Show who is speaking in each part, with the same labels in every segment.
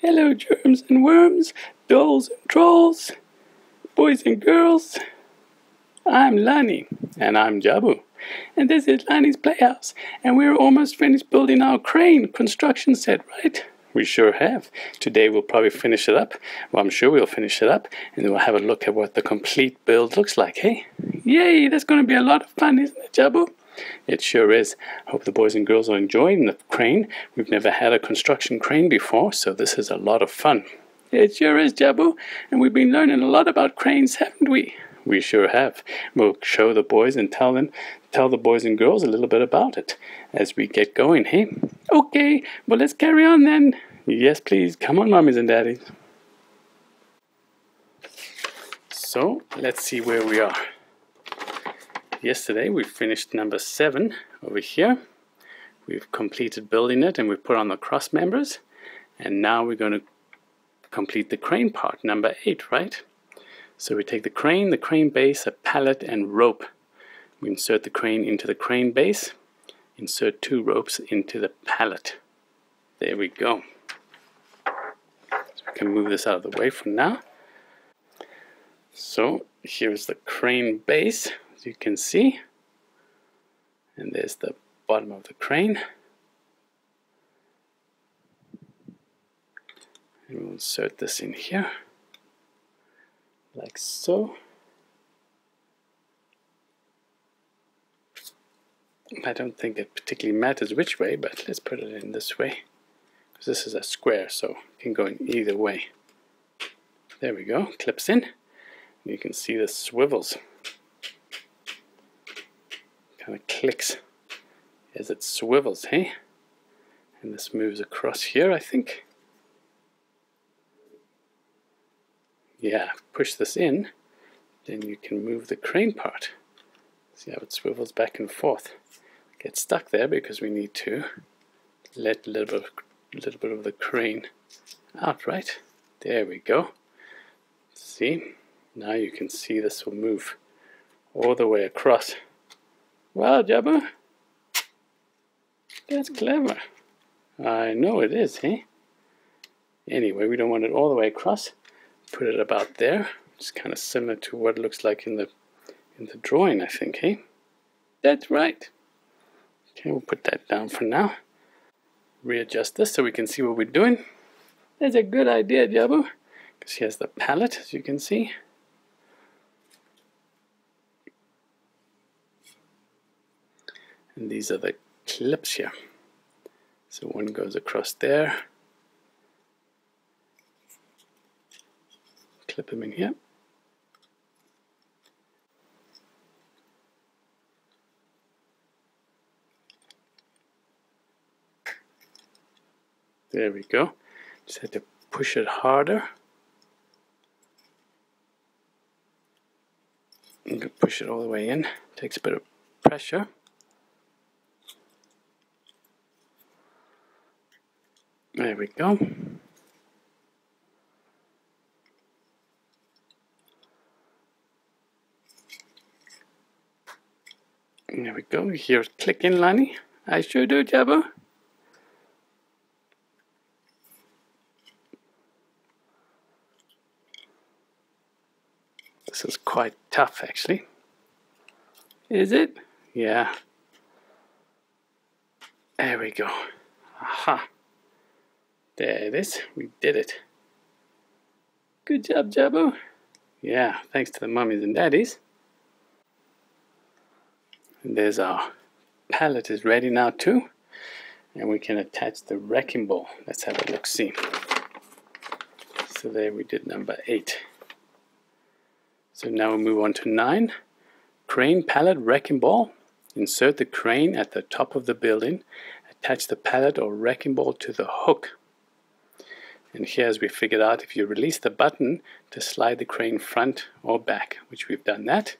Speaker 1: Hello, germs and worms, dolls and trolls, boys and girls. I'm Lani.
Speaker 2: And I'm Jabu.
Speaker 1: And this is Jabulani's Playhouse. And we're almost finished building our crane construction set, right?
Speaker 2: We sure have. Today we'll probably finish it up. Well, I'm sure we'll finish it up. And then we'll have a look at what the complete build looks like, hey?
Speaker 1: Yay, that's going to be a lot of fun, isn't it, Jabu?
Speaker 2: It sure is. I hope the boys and girls are enjoying the crane. We've never had a construction crane before, so this is a lot of fun.
Speaker 1: It sure is, Jabu. And we've been learning a lot about cranes, haven't we?
Speaker 2: We sure have. We'll show the boys and tell them, tell the boys and girls a little bit about it as we get going, hey?
Speaker 1: Okay, well, let's carry on then.
Speaker 2: Yes, please. Come on, mummies and daddies. So, let's see where we are. Yesterday we finished number 7 over here. We've completed building it and we put on the cross members. And now we're going to complete the crane part, number 8, right? So we take the crane, the crane base, a pallet and rope. We insert the crane into the crane base, insert two ropes into the pallet. There we go. So we can move this out of the way for now. So here's the crane base you can see. And there's the bottom of the crane. And we'll insert this in here, like so. I don't think it particularly matters which way, but let's put it in this way. Because this is a square, so it can go in either way. There we go, clips in. You can see the swivels kind of clicks as it swivels, hey? And this moves across here, I think. Yeah, push this in, then you can move the crane part. See how it swivels back and forth. Get stuck there because we need to let a little bit, little bit of the crane out, right? There we go. See? Now you can see this will move all the way across. Well, Jabu, that's clever. I know it is, eh? Anyway, we don't want it all the way across. Put it about there. It's kind of similar to what it looks like in the in the drawing, I think, eh? That's right. Okay, we'll put that down for now. Readjust this so we can see what we're doing.
Speaker 1: That's a good idea, Jabu.
Speaker 2: Because here's the palette, as you can see. And these are the clips here. So one goes across there. Clip them in here. There we go. Just had to push it harder. Push it all the way in. Takes a bit of pressure There we go. There we go. Here, click in, Lani. I sure do, Jabu. This is quite tough, actually.
Speaker 1: Is it?
Speaker 2: Yeah. There we go. Aha. There it is. We did it.
Speaker 1: Good job, Jabu.
Speaker 2: Yeah, thanks to the mummies and daddies. And there's our pallet is ready now too. And we can attach the wrecking ball. Let's have a look see. So there we did number eight. So now we move on to nine. Crane pallet wrecking ball. Insert the crane at the top of the building. Attach the pallet or wrecking ball to the hook and here as we figured out, if you release the button to slide the crane front or back, which we've done that,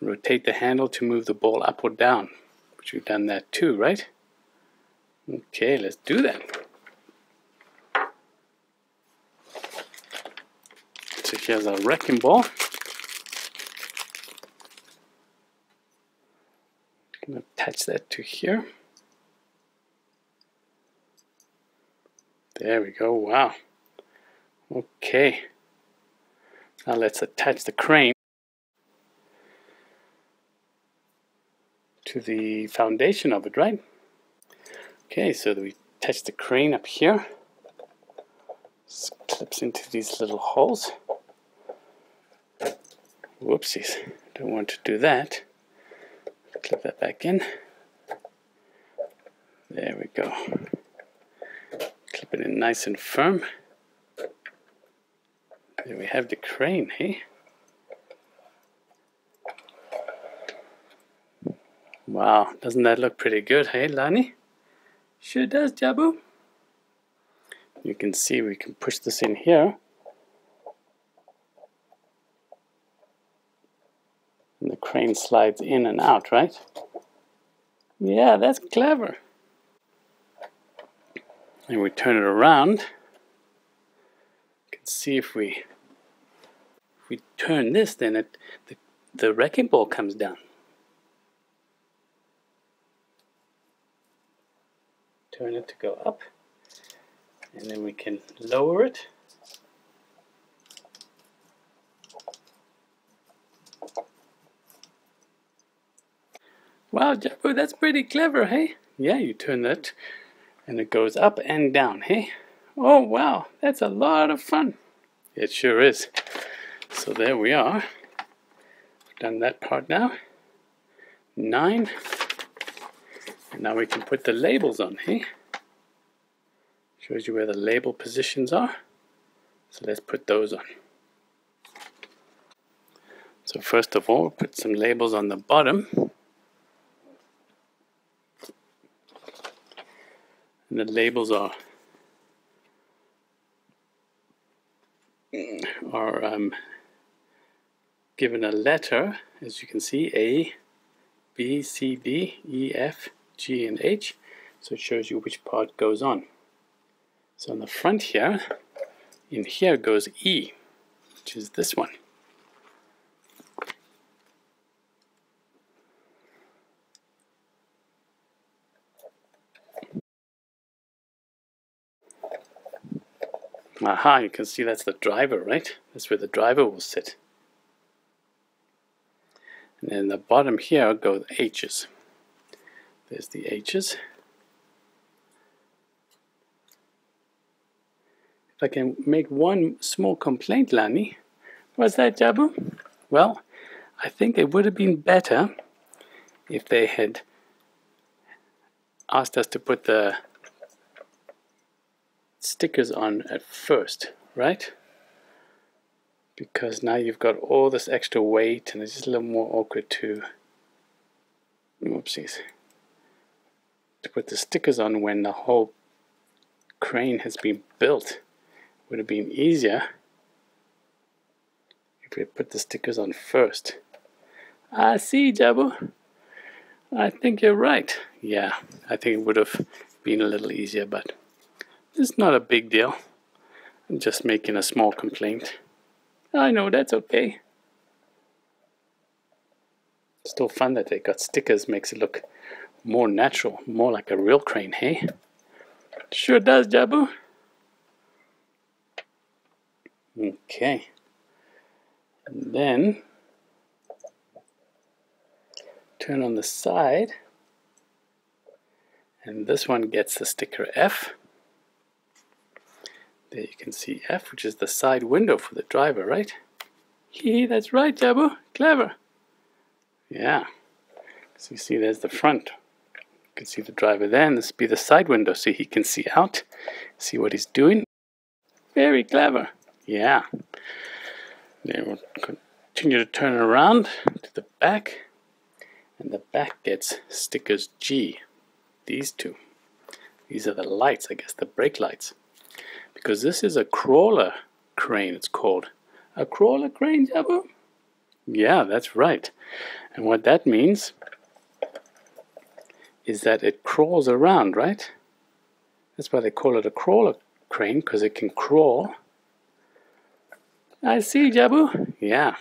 Speaker 2: and rotate the handle to move the ball up or down, which we've done that too, right? Okay, let's do that. So here's our wrecking ball. I'm Gonna attach that to here. There we go, wow. Okay. Now let's attach the crane to the foundation of it, right? Okay, so we attach the crane up here. This clips into these little holes. Whoopsies, don't want to do that. Clip that back in. There we go. Clip it in nice and firm. There we have the crane, hey? Wow, doesn't that look pretty good, hey, Lani?
Speaker 1: Sure does, Jabu.
Speaker 2: You can see we can push this in here. And the crane slides in and out, right?
Speaker 1: Yeah, that's clever.
Speaker 2: And we turn it around. You can see if we we turn this, then it, the, the wrecking ball comes down. Turn it to go up. And then we can lower it.
Speaker 1: Wow, Jabu, that's pretty clever, hey?
Speaker 2: Yeah, you turn that and it goes up and down, hey?
Speaker 1: Oh, wow, that's a lot of fun.
Speaker 2: It sure is. So there we are. We've done that part now. Nine. And now we can put the labels on, here. Shows you where the label positions are. So let's put those on. So first of all, put some labels on the bottom. And the labels are are um, given a letter, as you can see, A, B, C, D, E, F, G, and H. So it shows you which part goes on. So on the front here, in here goes E, which is this one. Aha, you can see that's the driver, right? That's where the driver will sit. And then the bottom here go the H's. There's the H's. If I can make one small complaint, Lani.
Speaker 1: What's that, Jabu?
Speaker 2: Well, I think it would have been better if they had asked us to put the stickers on at first, right? Because now you've got all this extra weight and it's just a little more awkward to, whoopsies, to put the stickers on when the whole crane has been built. Would have been easier if we put the stickers on first.
Speaker 1: I see, Jabu. I think you're right.
Speaker 2: Yeah, I think it would have been a little easier, but it's not a big deal. I'm just making a small complaint.
Speaker 1: I know, that's okay.
Speaker 2: Still fun that they got stickers, makes it look more natural, more like a real crane, hey?
Speaker 1: Sure does, Jabu.
Speaker 2: Okay. And then turn on the side and this one gets the sticker F. There you can see F, which is the side window for the driver, right?
Speaker 1: Hee, that's right, Jabu. Clever.
Speaker 2: Yeah. So you see there's the front. You can see the driver there, and this will be the side window so he can see out, see what he's doing.
Speaker 1: Very clever.
Speaker 2: Yeah. Then we'll continue to turn around to the back, and the back gets stickers G. These two. These are the lights, I guess, the brake lights because this is a crawler crane, it's called.
Speaker 1: A crawler crane, Jabu?
Speaker 2: Yeah, that's right. And what that means is that it crawls around, right? That's why they call it a crawler crane, because it can crawl.
Speaker 1: I see, Jabu.
Speaker 2: Yeah.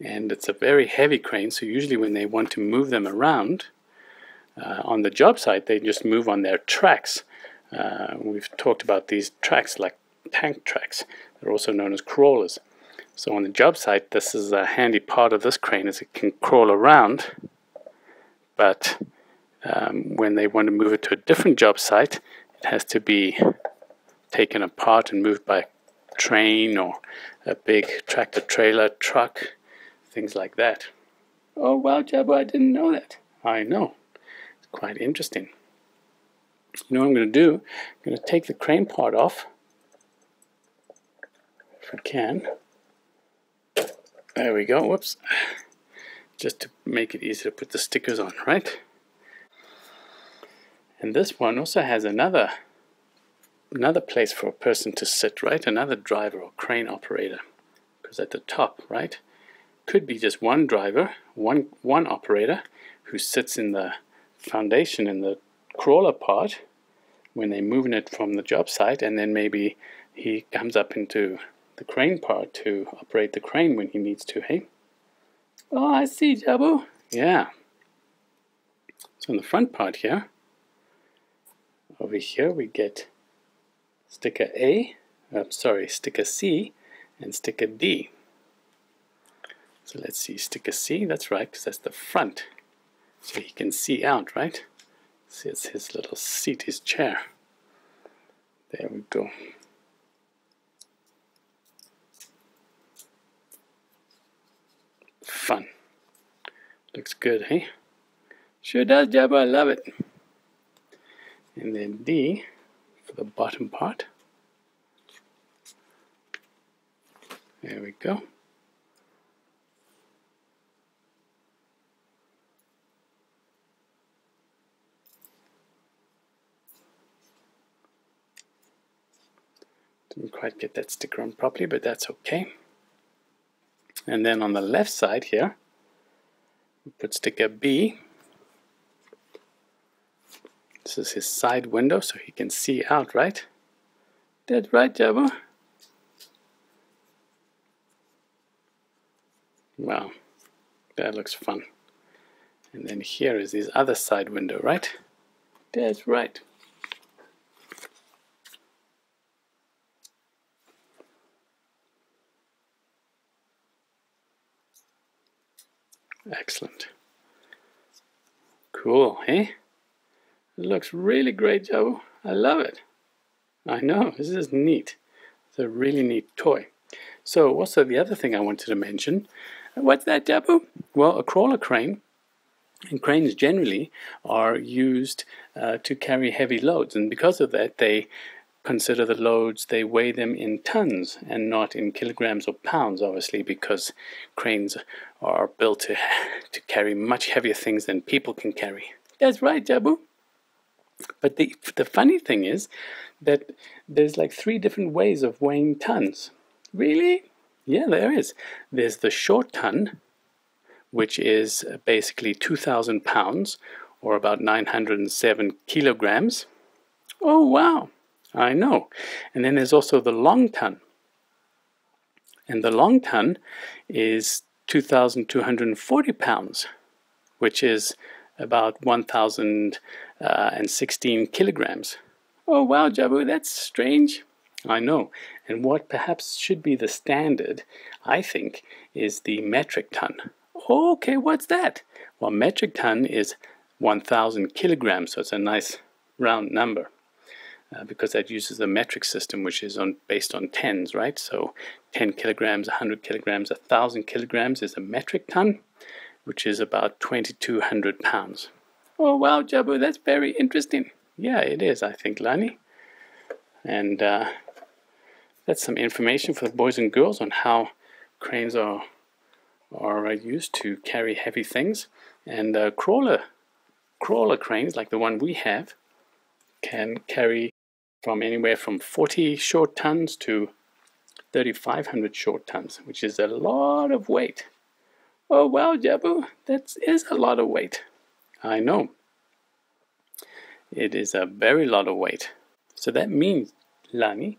Speaker 2: And it's a very heavy crane, so usually when they want to move them around, uh, on the job site, they just move on their tracks Uh, we've talked about these tracks like tank tracks. They're also known as crawlers. So on the job site, this is a handy part of this crane is it can crawl around, but um, when they want to move it to a different job site, it has to be taken apart and moved by a train or a big tractor trailer truck, things like that.
Speaker 1: Oh wow, Jabu, I didn't know that.
Speaker 2: I know. Quite interesting. You know what I'm going to do? I'm going to take the crane part off, if I can. There we go. Whoops. Just to make it easier to put the stickers on, right? And this one also has another another place for a person to sit, right? Another driver or crane operator. Because at the top, right, could be just one driver, one one operator who sits in the foundation in the crawler part when they're moving it from the job site and then maybe he comes up into the crane part to operate the crane when he needs to, hey?
Speaker 1: Oh, I see, Jabu.
Speaker 2: Yeah. So in the front part here, over here we get sticker A, uh, sorry, sticker C and sticker D. So let's see, sticker C, that's right, because that's the front. So he can see out, right? See, it's his little seat, his chair. There we go. Fun. Looks good, hey?
Speaker 1: Sure does, Jabu. I love it.
Speaker 2: And then D for the bottom part. There we go. Didn't quite get that sticker on properly, but that's okay. And then on the left side here, put sticker B. This is his side window, so he can see out, right?
Speaker 1: That's right, Jabu.
Speaker 2: Wow, that looks fun. And then here is his other side window, right?
Speaker 1: That's right.
Speaker 2: Excellent. Cool, eh?
Speaker 1: It looks really great, Joe. I love it.
Speaker 2: I know, this is neat. It's a really neat toy. So, also the other thing I wanted to mention.
Speaker 1: What's that, Jabu?
Speaker 2: Well, a crawler crane and cranes generally are used uh, to carry heavy loads, and because of that, they consider the loads, they weigh them in tons and not in kilograms or pounds, obviously, because cranes are built to, to carry much heavier things than people can carry.
Speaker 1: That's right, Jabu.
Speaker 2: But the, the funny thing is that there's like three different ways of weighing tons.
Speaker 1: Really?
Speaker 2: Yeah, there is. There's the short ton, which is basically 2,000 pounds or about 907 kilograms.
Speaker 1: Oh, wow.
Speaker 2: I know. And then there's also the long ton. And the long ton is 2,240 pounds, which is about 1,016 uh, kilograms.
Speaker 1: Oh, wow, Jabu, that's strange.
Speaker 2: I know. And what perhaps should be the standard, I think, is the metric ton.
Speaker 1: Okay, what's that?
Speaker 2: Well, metric ton is 1,000 kilograms, so it's a nice round number. Uh, because that uses the metric system, which is on based on tens, right? So 10 kilograms, 100 kilograms, 1,000 kilograms is a metric ton, which is about 2,200 pounds.
Speaker 1: Oh, wow, Jabu, that's very interesting.
Speaker 2: Yeah, it is, I think, Lani. And uh, that's some information for the boys and girls on how cranes are, are uh, used to carry heavy things. And uh, crawler, crawler cranes, like the one we have, can carry from anywhere from 40 short tons to 3,500 short tons, which is a lot of weight.
Speaker 1: Oh, wow, Jabu, that is a lot of weight.
Speaker 2: I know. It is a very lot of weight. So that means, Lani,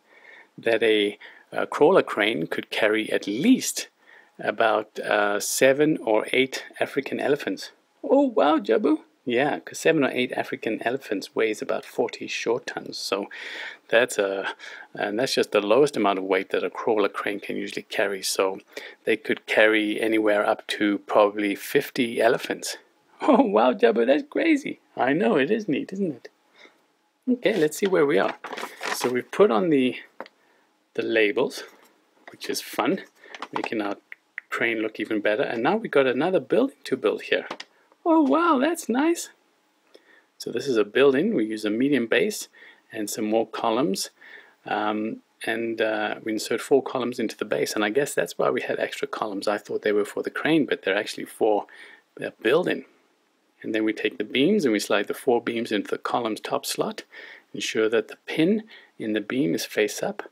Speaker 2: that a, a crawler crane could carry at least about uh, seven or eight African elephants.
Speaker 1: Oh, wow, Jabu.
Speaker 2: Yeah, because seven or eight African elephants weighs about 40 short tons. So that's a, and that's just the lowest amount of weight that a crawler crane can usually carry. So they could carry anywhere up to probably 50 elephants. Oh wow, Jabu, that's crazy. I know it is neat, isn't it? Okay, let's see where we are. So we've put on the the labels, which is fun, making our crane look even better. And now we've got another building to build here. Oh wow, that's nice. So this is a building. We use a medium base and some more columns. Um, and uh, we insert four columns into the base. And I guess that's why we had extra columns. I thought they were for the crane, but they're actually for the building. And then we take the beams and we slide the four beams into the column's top slot. Ensure that the pin in the beam is face up.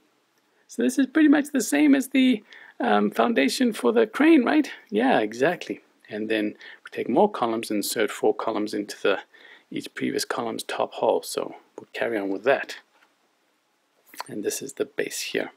Speaker 2: So this is pretty much the same as the um, foundation for the crane, right? Yeah, exactly. And then take more columns insert four columns into the each previous column's top hole. So we'll carry on with that. And this is the base here.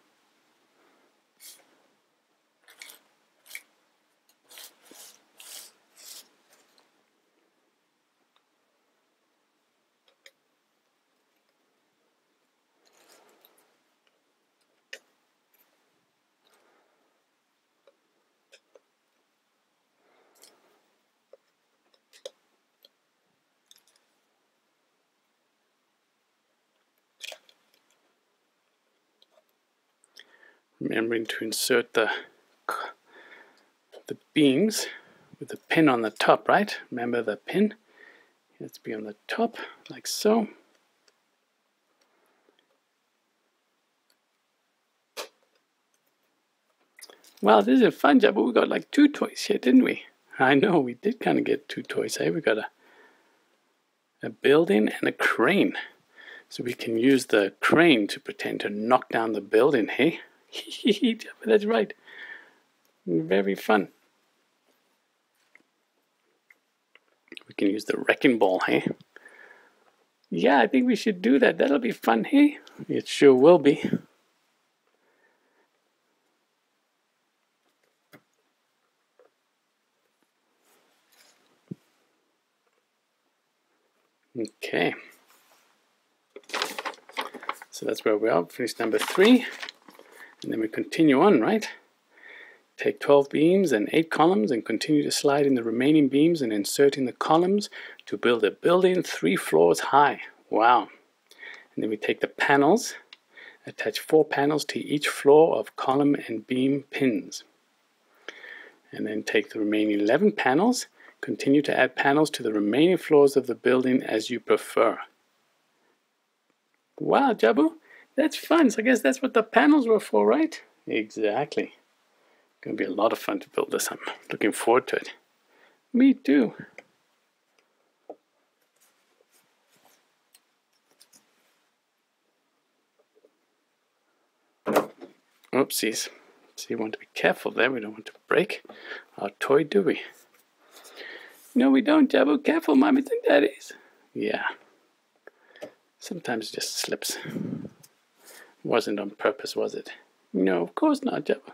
Speaker 2: Remembering to insert the the beams with the pin on the top, right? Remember the pin? To be on the top, like so. Wow, this is a fun job, but we got like two toys here, didn't we? I know, we did kind of get two toys, hey? We got a, a building and a crane. So we can use the crane to pretend to knock down the building, hey? That's right. Very fun. We can use the wrecking ball, hey? Yeah, I think we should do that. That'll be fun, hey? It sure will be. Okay. So that's where we are. Finish number three. And then we continue on, right? Take 12 beams and 8 columns and continue to slide in the remaining beams and insert in the columns to build a building three floors high. Wow. And then we take the panels, attach 4 panels to each floor of column and beam pins. And then take the remaining 11 panels, continue to add panels to the remaining floors of the building as you prefer. Wow, Jabu, that's fun. So I guess that's what the panels were for, right? Exactly. Gonna be a lot of fun to build this. I'm looking forward to it. Me too. Oopsies. So you want to be careful there. We don't want to break our toy, do we? No, we don't, Jabu. Careful, mommies and daddies. Yeah. Sometimes it just slips. Wasn't on purpose, was it? No, of course not, Jabu.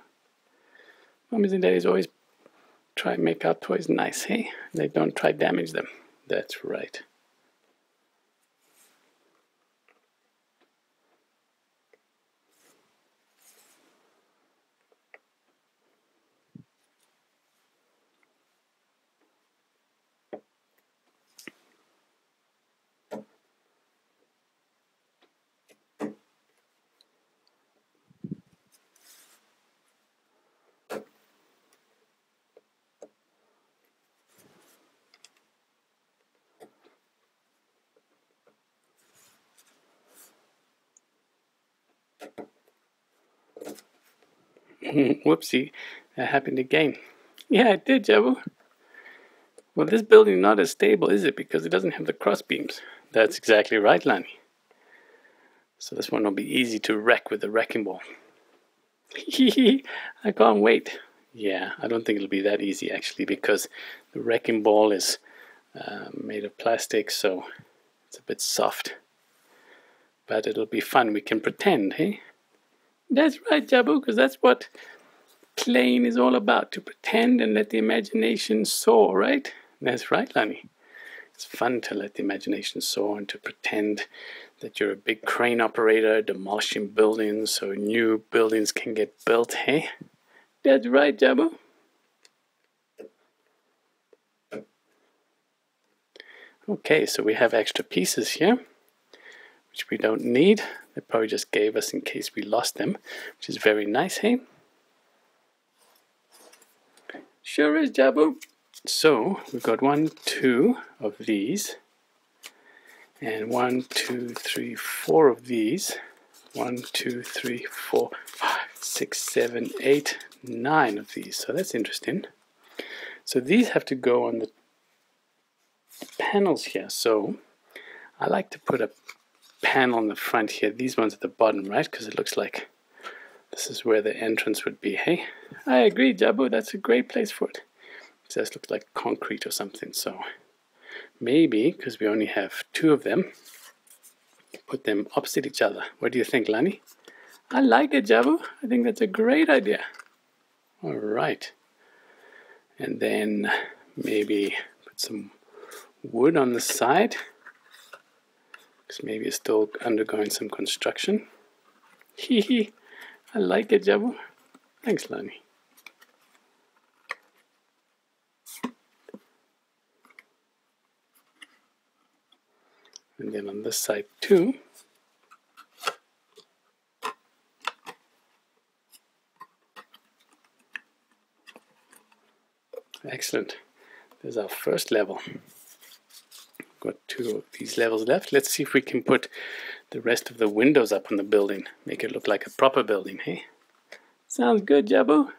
Speaker 2: Mummies and daddies always try make our toys nice, hey? They don't try damage them. That's right. Whoopsie, that happened again. Yeah, it did, Jabu. Well, this building not as stable, is it? Because it doesn't have the cross beams. That's exactly right, Lani. So this one will be easy to wreck with the wrecking ball. I can't wait. Yeah, I don't think it'll be that easy actually because the wrecking ball is uh, made of plastic, so it's a bit soft. But it'll be fun. We can pretend, hey? That's right, Jabu, because that's what playing is all about to pretend and let the imagination soar, right? That's right, Lani. It's fun to let the imagination soar and to pretend that you're a big crane operator demolishing buildings so new buildings can get built, hey?
Speaker 1: That's right, Jabu.
Speaker 2: Okay, so we have extra pieces here, which we don't need. They probably just gave us in case we lost them, which is very nice, hey?
Speaker 1: Sure is, Jabu.
Speaker 2: So we've got one, two of these, and one, two, three, four of these. One, two, three, four, five, six, seven, eight, nine of these. So that's interesting. So these have to go on the panels here. So I like to put a panel on the front here. These ones at the bottom, right? Because it looks like this is where the entrance would be, hey?
Speaker 1: I agree, Jabu. That's a great place for it.
Speaker 2: It just looks like concrete or something. So maybe, because we only have two of them, put them opposite each other. What do you think, Lani?
Speaker 1: I like it, Jabu. I think that's a great idea.
Speaker 2: All right. And then maybe put some wood on the side because maybe it's still undergoing some construction.
Speaker 1: Hee hee, I like it, Jabu.
Speaker 2: Thanks, Lani. And then on this side too, Excellent. There's our first level. Got two of these levels left. Let's see if we can put the rest of the windows up on the building. Make it look like a proper building, hey?
Speaker 1: Sounds good, Jabu.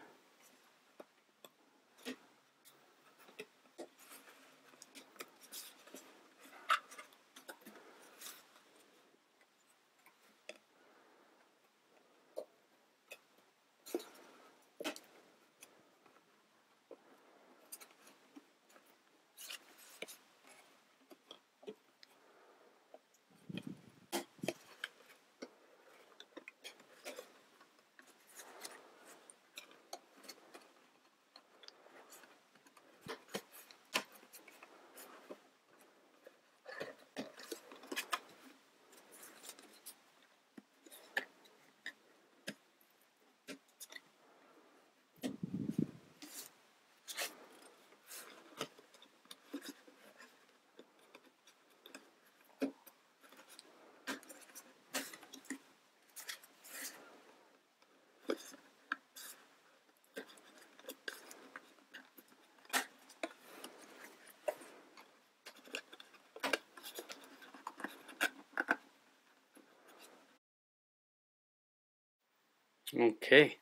Speaker 2: Okay,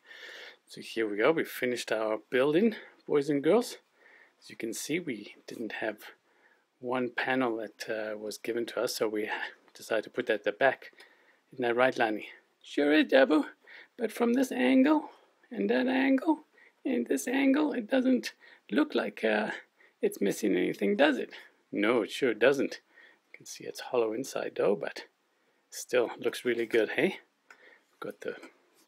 Speaker 2: so here we go. We finished our building, boys and girls. As you can see, we didn't have one panel that uh, was given to us, so we decided to put that at the back. Isn't that right, Lani?
Speaker 1: Sure is, Jabu. But from this angle, and that angle, and this angle, it doesn't look like uh, it's missing anything, does it?
Speaker 2: No, it sure doesn't. You can see it's hollow inside though, but still looks really good, hey? Got the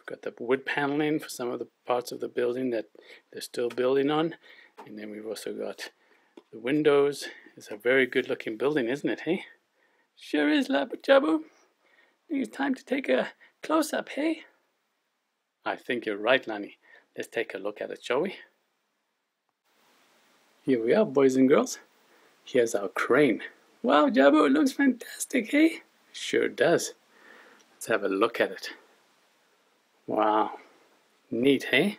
Speaker 2: got the wood paneling for some of the parts of the building that they're still building on. And then we've also got the windows. It's a very good looking building, isn't it, hey?
Speaker 1: Sure is, Labujabu. It's time to take a close up, hey?
Speaker 2: I think you're right, Lani. Let's take a look at it, shall we? Here we are, boys and girls. Here's our crane.
Speaker 1: Wow, Jabu, it looks fantastic, hey?
Speaker 2: Sure does. Let's have a look at it. Wow. Neat, hey?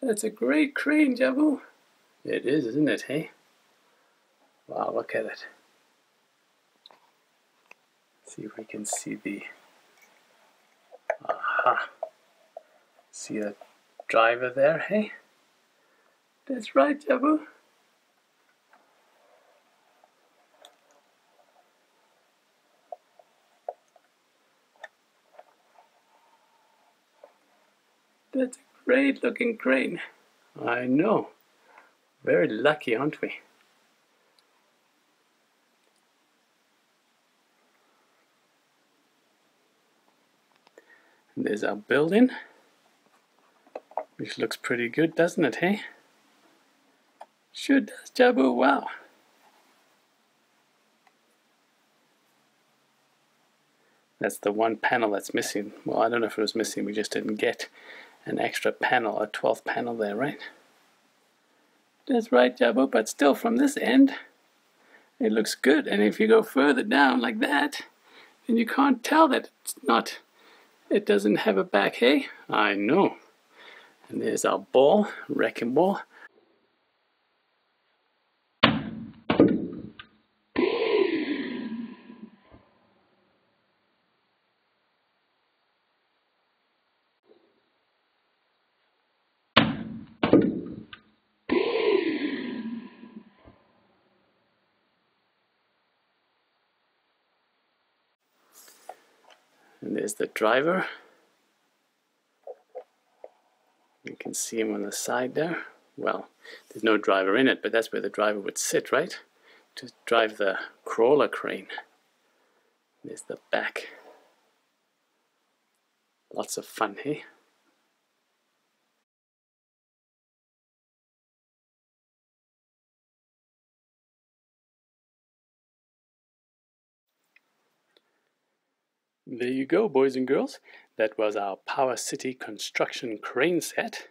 Speaker 1: That's a great crane, Jabu.
Speaker 2: It is, isn't it, hey? Wow, look at it. see if we can see the... Aha. See the driver there, hey?
Speaker 1: That's right, Jabu. That's a great looking crane.
Speaker 2: I know. Very lucky, aren't we? And there's our building. Which looks pretty good, doesn't it, hey?
Speaker 1: Sure does, Jabu. Wow.
Speaker 2: That's the one panel that's missing. Well, I don't know if it was missing. We just didn't get an extra panel, a 12th panel there, right?
Speaker 1: That's right, Jabu. But still, from this end, it looks good. And if you go further down like that, then you can't tell that it's not, it doesn't have a back, hey?
Speaker 2: I know. And there's our ball, wrecking ball. And there's the driver. You can see him on the side there. Well, there's no driver in it, but that's where the driver would sit, right? To drive the crawler crane. There's the back. Lots of fun, hey? There you go, boys and girls. That was our Power City construction crane set.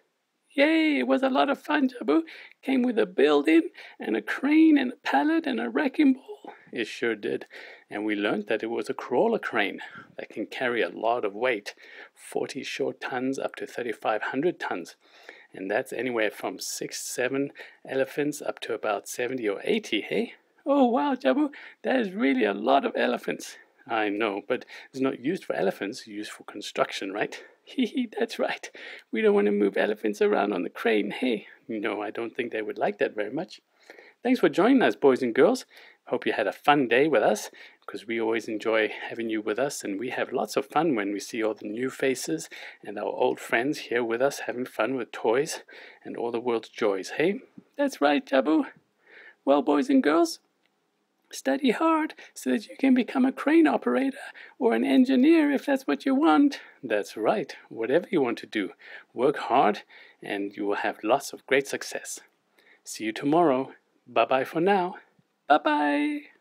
Speaker 1: Yay, it was a lot of fun, Jabu. Came with a building and a crane and a pallet and a wrecking ball.
Speaker 2: It sure did. And we learned that it was a crawler crane that can carry a lot of weight 40 short tons up to 3,500 tons. And that's anywhere from 6 7 elephants up to about 70 or 80, hey?
Speaker 1: Oh, wow, Jabu. That is really a lot of elephants.
Speaker 2: I know, but it's not used for elephants, it's used for construction, right?
Speaker 1: Hee that's right. We don't want to move elephants around on the crane, hey?
Speaker 2: No, I don't think they would like that very much. Thanks for joining us, boys and girls. Hope you had a fun day with us, because we always enjoy having you with us, and we have lots of fun when we see all the new faces and our old friends here with us having fun with toys and all the world's joys, hey?
Speaker 1: That's right, Jabu. Well, boys and girls, Study hard so that you can become a crane operator or an engineer if that's what you want.
Speaker 2: That's right. Whatever you want to do, work hard and you will have lots of great success. See you tomorrow. Bye bye for now.
Speaker 1: Bye bye.